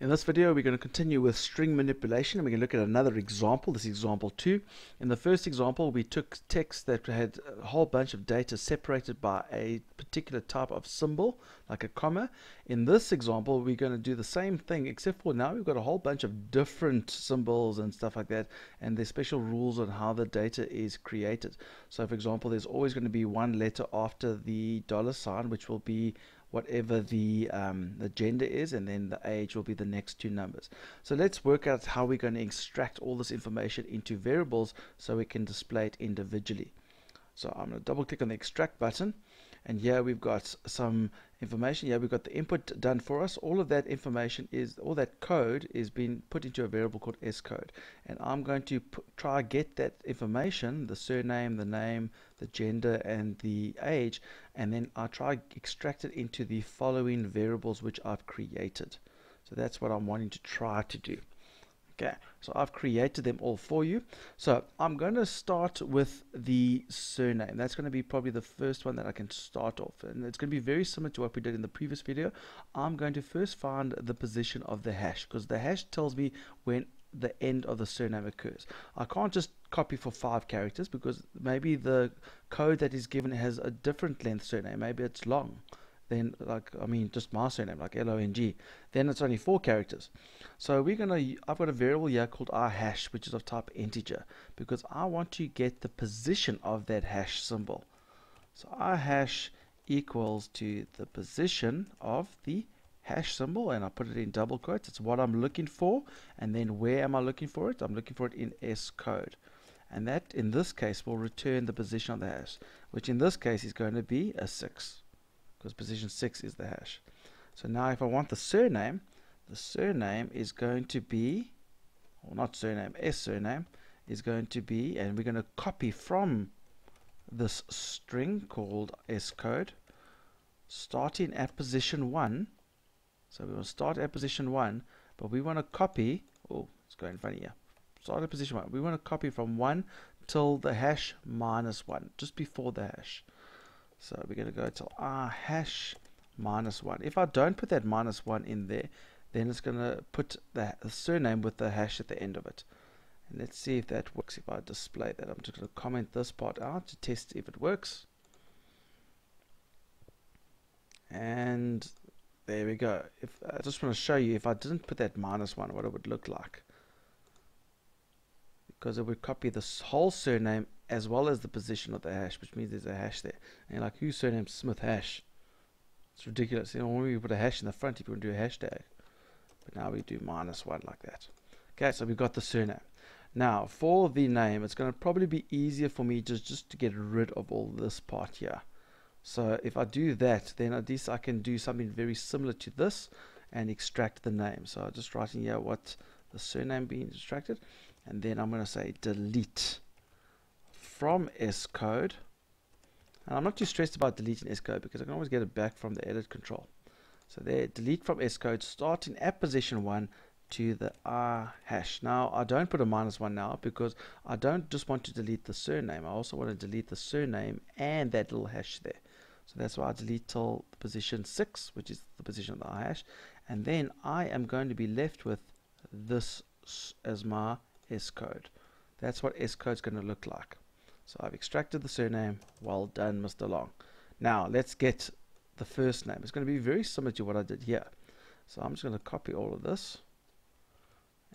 In this video, we're going to continue with string manipulation and we're going to look at another example. This is example two. In the first example, we took text that had a whole bunch of data separated by a particular type of symbol, like a comma. In this example, we're going to do the same thing, except for now we've got a whole bunch of different symbols and stuff like that, and there's special rules on how the data is created. So, for example, there's always going to be one letter after the dollar sign, which will be whatever the, um, the gender is, and then the age will be the next two numbers. So let's work out how we're going to extract all this information into variables so we can display it individually. So I'm going to double click on the extract button and here we've got some information. Here we've got the input done for us. All of that information is all that code is being put into a variable called s code. And I'm going to try get that information the surname the name the gender and the age and then I try extract it into the following variables which I've created. So that's what I'm wanting to try to do Okay, so I've created them all for you. So I'm going to start with the surname. That's going to be probably the first one that I can start off. And it's going to be very similar to what we did in the previous video. I'm going to first find the position of the hash because the hash tells me when the end of the surname occurs. I can't just copy for five characters because maybe the code that is given has a different length surname. Maybe it's long then like I mean just my surname like L-O-N-G then it's only four characters. So we're gonna I've got a variable here called r hash which is of type integer because I want to get the position of that hash symbol. So r hash equals to the position of the hash symbol and I put it in double quotes. It's what I'm looking for and then where am I looking for it? I'm looking for it in S code. And that in this case will return the position of the hash which in this case is going to be a 6 because position 6 is the hash. So now if I want the surname, the surname is going to be, or not surname, S surname, is going to be, and we're going to copy from this string called S code, starting at position 1. So we will start at position 1, but we want to copy, oh, it's going funny here. Start at position 1. We want to copy from 1 till the hash minus 1, just before the hash. So we're going to go to r hash minus 1. If I don't put that minus 1 in there, then it's going to put the, surname with the hash at the end of it. And let's see if that works if I display that. I'm just going to comment this part out to test if it works. And there we go. If I just want to show you if I didn't put that minus 1 what it would look like. Because it would copy this whole surname as well as the position of the hash, which means there's a hash there. And like, whose surname Smith hash? It's ridiculous. You know, when we put a hash in the front, if you want to do a hashtag. But now we do minus one like that. Okay, so we've got the surname. Now, for the name, it's going to probably be easier for me just, just to get rid of all this part here. So if I do that, then at least I can do something very similar to this and extract the name. So I'm just writing here what the surname being extracted. And then I'm going to say delete from S code. And I'm not too stressed about deleting S code because I can always get it back from the edit control. So there, delete from S code starting at position 1 to the R hash. Now I don't put a minus 1 now because I don't just want to delete the surname. I also want to delete the surname and that little hash there. So that's why I delete till position 6, which is the position of the R hash. And then I am going to be left with this as my S code. That's what S code is going to look like. So I've extracted the surname. Well done, Mr. Long. Now let's get the first name. It's going to be very similar to what I did here. So I'm just going to copy all of this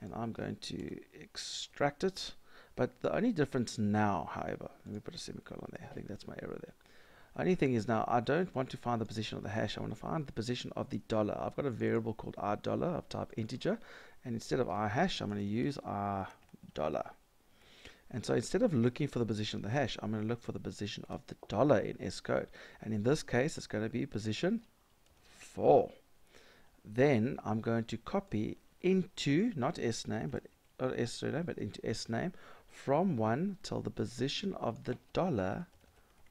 and I'm going to extract it. But the only difference now, however, let me put a semicolon there. I think that's my error there. Only thing is now I don't want to find the position of the hash. I want to find the position of the dollar. I've got a variable called r dollar of type integer, and instead of r hash, I'm going to use r dollar. And so instead of looking for the position of the hash, I'm going to look for the position of the dollar in S code. And in this case, it's going to be position 4. Then I'm going to copy into, not S name, but or S surname, but into S name from 1 till the position of the dollar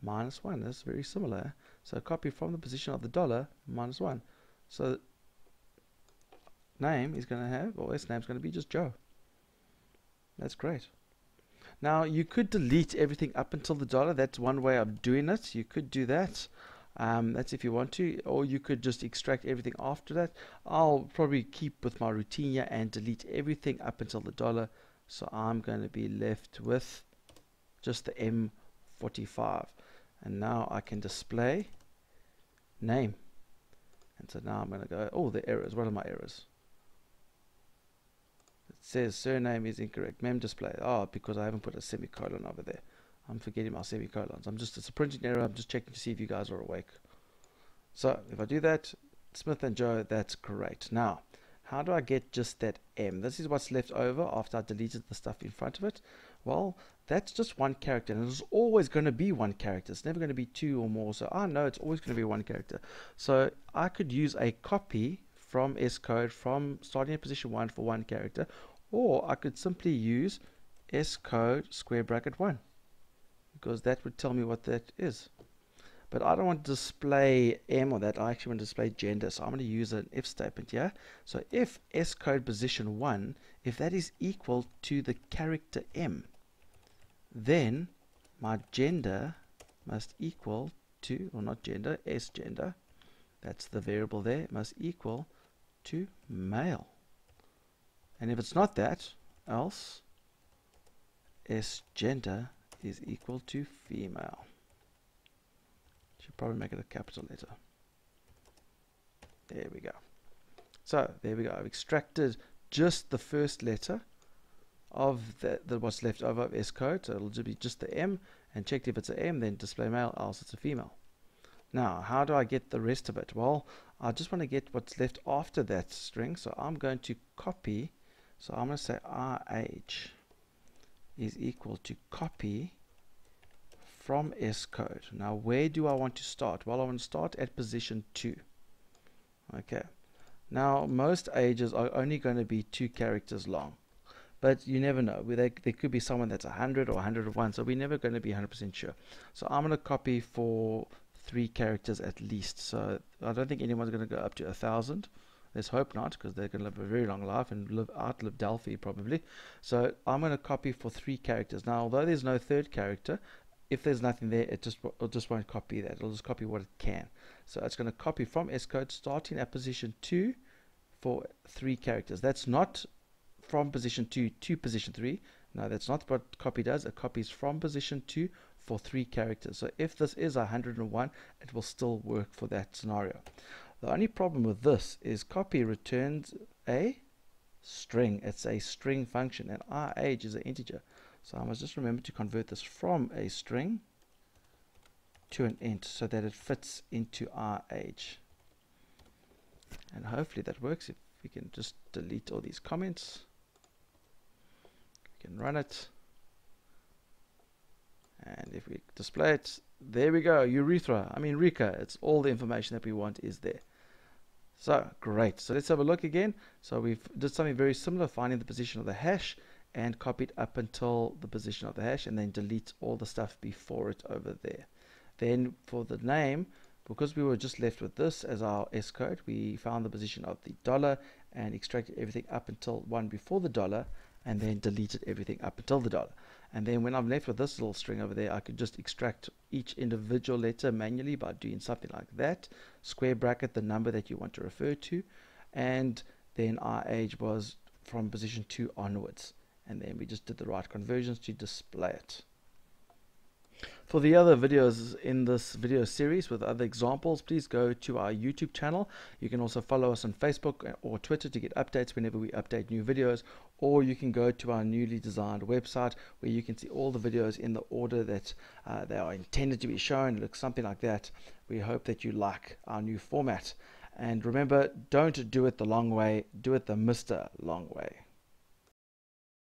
minus 1. That's very similar. So copy from the position of the dollar minus 1. So name is going to have, or S name is going to be just Joe. That's great. Now you could delete everything up until the dollar. That's one way of doing it. You could do that. Um, that's if you want to, or you could just extract everything after that. I'll probably keep with my routine here and delete everything up until the dollar. So I'm going to be left with just the M45. And now I can display name. And so now I'm going to go, oh, the errors. What are my errors? Says surname is incorrect. Mem display. Oh, ah, because I haven't put a semicolon over there. I'm forgetting my semicolons. I'm just, it's a printing error. I'm just checking to see if you guys are awake. So if I do that, Smith and Joe, that's great. Now, how do I get just that M? This is what's left over after I deleted the stuff in front of it. Well, that's just one character, and it's always going to be one character. It's never going to be two or more. So I know it's always going to be one character. So I could use a copy from S code from starting at position one for one character, or I could simply use S code square bracket one because that would tell me what that is. But I don't want to display M on that. I actually want to display gender. So I'm going to use an if statement here. So if S code position 1, if that is equal to the character M, then my gender must equal to, or not gender, S gender, that's the variable there, must equal to male. And if it's not that, else S gender is equal to female. Should probably make it a capital letter. There we go. So there we go. I've extracted just the first letter of the, the what's left over of S code. So it'll be just the M and checked if it's a M, then display male, else it's a female. Now, how do I get the rest of it? Well, I just want to get what's left after that string. So I'm going to copy. So I'm going to say RH is equal to copy from S code. Now, where do I want to start? Well, I want to start at position 2. Okay. Now, most ages are only going to be two characters long. But you never know. There, there could be someone that's 100 or 101, so we're never going to be 100% sure. So I'm going to copy for three characters at least. So I don't think anyone's going to go up to a 1,000. Let's hope not, because they're going to live a very long life and live outlive Delphi probably. So I'm going to copy for three characters. Now, although there's no third character, if there's nothing there, it just it just won't copy that. It'll just copy what it can. So it's going to copy from S code starting at position 2 for three characters. That's not from position 2 to position 3. No, that's not what copy does. It copies from position 2 for three characters. So if this is 101, it will still work for that scenario. The only problem with this is copy returns a string. It's a string function and our age is an integer. So I must just remember to convert this from a string to an int so that it fits into our age. And hopefully that works if we can just delete all these comments. We can run it. And if we display it, there we go, urethra, I mean Rika, it's all the information that we want is there. So, great. So let's have a look again. So we've did something very similar, finding the position of the hash and copy it up until the position of the hash and then delete all the stuff before it over there. Then for the name, because we were just left with this as our S code, we found the position of the dollar and extracted everything up until one before the dollar and then deleted everything up until the dollar. And then when I'm left with this little string over there, I could just extract each individual letter manually by doing something like that. Square bracket the number that you want to refer to. And then our age was from position 2 onwards and then we just did the right conversions to display it. For the other videos in this video series with other examples, please go to our YouTube channel. You can also follow us on Facebook or Twitter to get updates whenever we update new videos, or you can go to our newly designed website where you can see all the videos in the order that uh, they are intended to be shown. It looks something like that. We hope that you like our new format. And remember, don't do it the long way, do it the Mr. Long way.